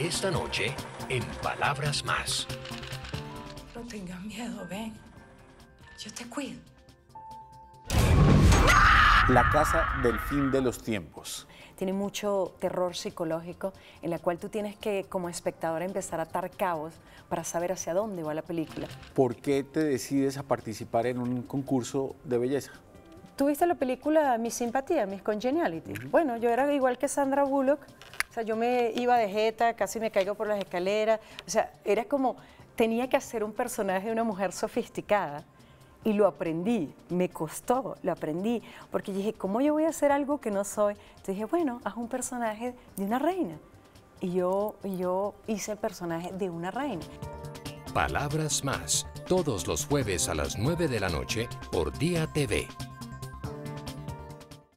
Esta noche, en Palabras Más. No tengas miedo, ven. Yo te cuido. La casa del fin de los tiempos. Tiene mucho terror psicológico en la cual tú tienes que, como espectador, empezar a atar cabos para saber hacia dónde va la película. ¿Por qué te decides a participar en un concurso de belleza? ¿Tuviste la película Mi Simpatía, Miss Congeniality? Bueno, yo era igual que Sandra Bullock. O sea, yo me iba de jeta, casi me caigo por las escaleras. O sea, era como, tenía que hacer un personaje de una mujer sofisticada. Y lo aprendí, me costó, lo aprendí, porque dije, ¿cómo yo voy a hacer algo que no soy? Entonces dije, bueno, haz un personaje de una reina. Y yo, yo hice el personaje de una reina. Palabras Más, todos los jueves a las 9 de la noche por Día TV.